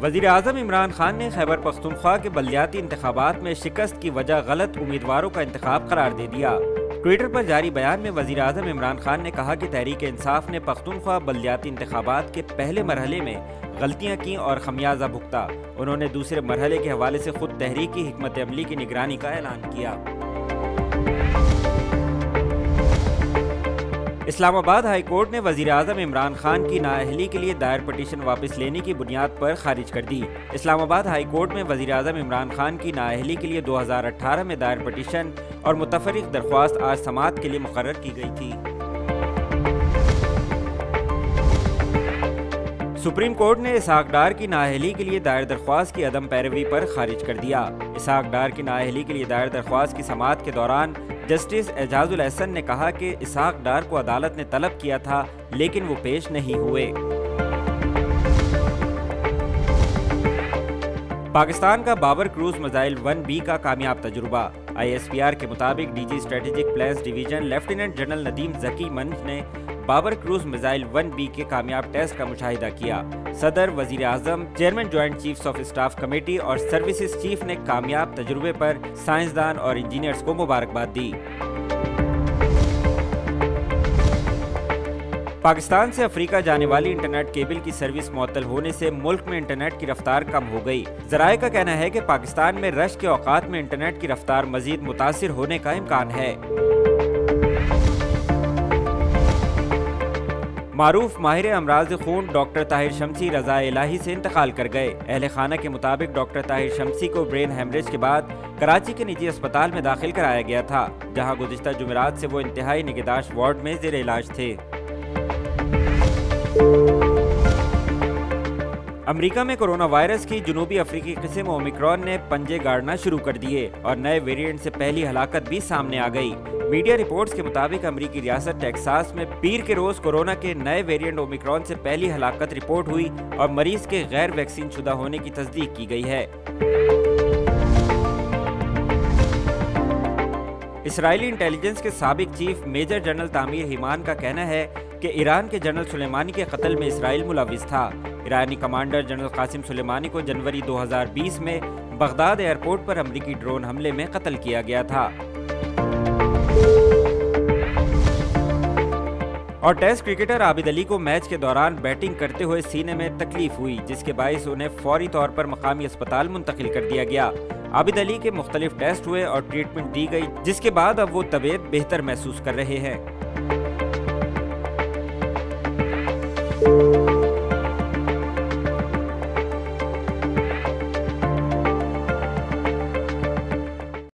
वज़ीर अजम इमरान खान ने खैबर पख्तूनख्वा के बल्दियाती इंतबात में शिकस्त की वजह गलत उम्मीदवारों का इंतखब करार दे दिया। ट्विटर पर जारी बयान में वज़ीर अजम इमरान खान ने कहा कि तहरीक इंसाफ ने पख्तूनख्वा बल्दियाती इंतबात के पहले मरहले में गलतियाँ की और खमियाजा भुगता। उन्होंने दूसरे मरहले के हवाले से खुद तहरीक की हमत अमली की निगरानी का ऐलान किया। इस्लामाबाद हाई कोर्ट ने वज़ीर अजम इमरान खान की नाअहली के लिए दायर पटिशन वापस लेने की बुनियाद पर खारिज कर दी। इस्लामाबाद हाई कोर्ट में वज़ीर अजम इमरान खान की नाअहली के लिए 2018 में दायर पटिशन और मुतफरक दरख्वास्त आज समात के लिए मुकर की गई थी। सुप्रीम कोर्ट ने इसहाक डार की नाअहली के लिए दायर दरख्वास्त की अदम पैरवी पर खारिज कर दिया। इसहाक डार की नाअहली के लिए दायर दरख्वास्त की समात के दौरान जस्टिस एजाजुल एहसन ने कहा कि इसहाक डार को अदालत ने तलब किया था, लेकिन वो पेश नहीं हुए। पाकिस्तान का Babur cruise missile one B का कामयाब तजुर्बा। आईएसपीआर के मुताबिक DG strategic plans division lieutenant general Nadeem Zaki मंच ने Babur cruise missile one B के कामयाब टेस्ट का मुशाहिदा किया। सदर वज़ीर आज़म, chairman joint chief of staff committee और सर्विसेज़ चीफ ने कामयाब तजुर्बे पर साइंसदान और इंजीनियर्स को मुबारकबाद दी। पाकिस्तान से अफ्रीका जाने वाली इंटरनेट केबल की सर्विस मअतल होने से मुल्क में इंटरनेट की रफ्तार कम हो गई। जराये का कहना है कि पाकिस्तान में रश के औकात में इंटरनेट की रफ्तार मजीद मुतासर होने का इम्कान है। मारूफ माहिर अमराज खून डॉक्टर ताहिर शमसी रजा इलाही से इंतकाल कर गए। अहल खाना के मुताबिक डॉक्टर ताहिर शमसी को ब्रेन हेमरेज के बाद कराची के निजी अस्पताल में दाखिल कराया गया था, जहाँ गुजशत जुमेरात से वो इंतहाई निगहदाश्त वार्ड में जेर इलाज थे। अमेरिका में कोरोना वायरस की जनूबी अफ्रीकी किस्म ओमिक्रॉन ने पंजे गाड़ना शुरू कर दिए और नए वेरिएंट से पहली हलाकत भी सामने आ गई। मीडिया रिपोर्ट्स के मुताबिक अमेरिकी रियासत टेक्सास में पीर के रोज कोरोना के नए वेरिएंट ओमिक्रॉन से पहली हलाकत रिपोर्ट हुई और मरीज़ के गैर वैक्सीन शुदा होने की तस्दीक की गई है। इसराइली इंटेलिजेंस के सबक चीफ मेजर जनरल तामीर हिमान का कहना है कि ईरान के जनरल सुलेमानी के कत्ल में इसराइल मुलविस था। ईरानी कमांडर जनरल कासिम सुलेमानी को जनवरी 2020 में बगदाद एयरपोर्ट पर अमरीकी ड्रोन हमले में कत्ल किया गया था। और टेस्ट क्रिकेटर आबिद अली को मैच के दौरान बैटिंग करते हुए सीने में तकलीफ़ हुई, जिसके बायस उन्हें फौरी तौर पर मकामी अस्पताल मुंतकिल कर दिया गया। आबिद अली के मुख्तलिफ़ टेस्ट हुए और ट्रीटमेंट दी गई, जिसके बाद अब वो तबीयत बेहतर महसूस कर रहे हैं।